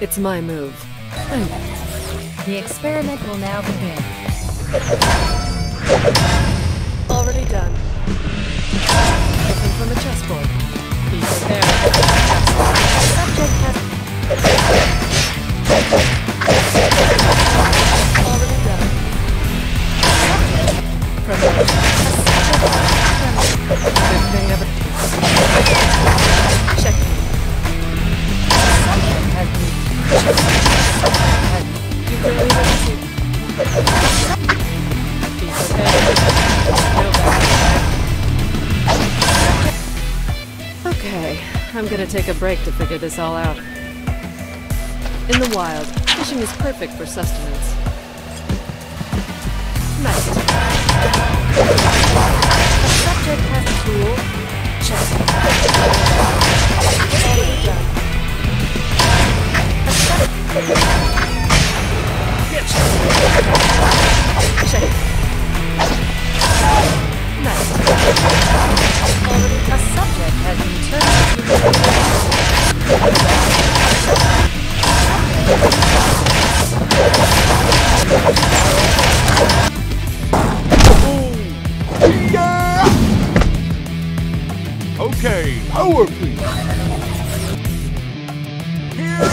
It's my move. The experiment will now begin. Already done. Looking from the chessboard. Be prepared. Subject has Already done. From the I'm gonna take a break to figure this all out. In the wild, fishing is perfect for sustenance. Nice. subject has Tool. Check. Already done. Check. Okay, power please. Here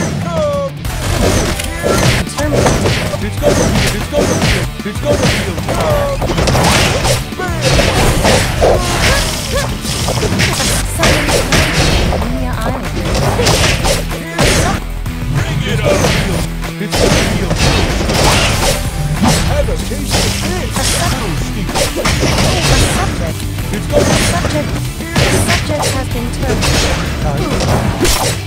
Subject. Subject has been turned.